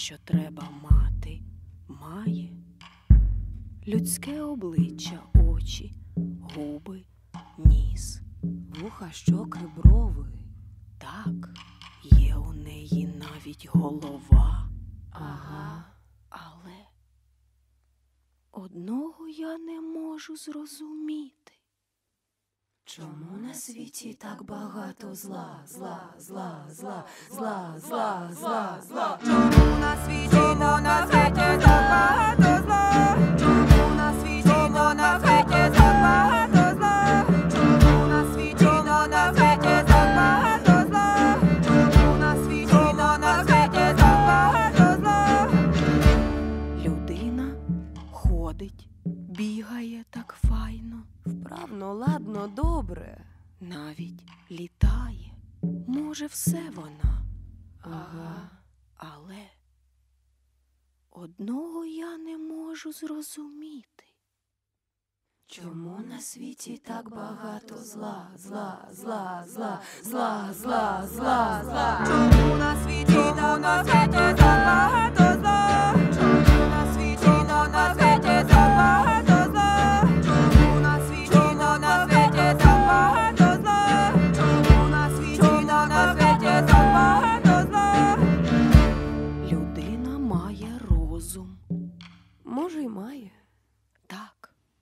що треба мати, має людське обличчя, очі, губи, ніс. Вуха, щоки, брови. Так, є у неї навіть голова, Ага. але одного я не можу зрозуміти. Чому на світі так багато зла, зла, зла, зла, зла, зла, зла, зла? Чому на світі, но на світі так багато зла? Чому на світі, на світі навіть літає. Може, все вона, Ага. але одного я не можу зрозуміти. Чому на світі так багато зла, зла, зла, зла, зла, зла, зла, зла? Чому на світі, но на світі так багато зла?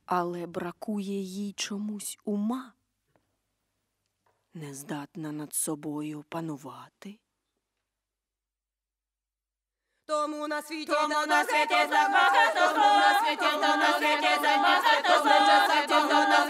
Але бракує їй чомусь ума. Не здатна над собою панувати. Тому на світі, тому на світі так тому. На світі, тому на світі багато зла. На світі, тому на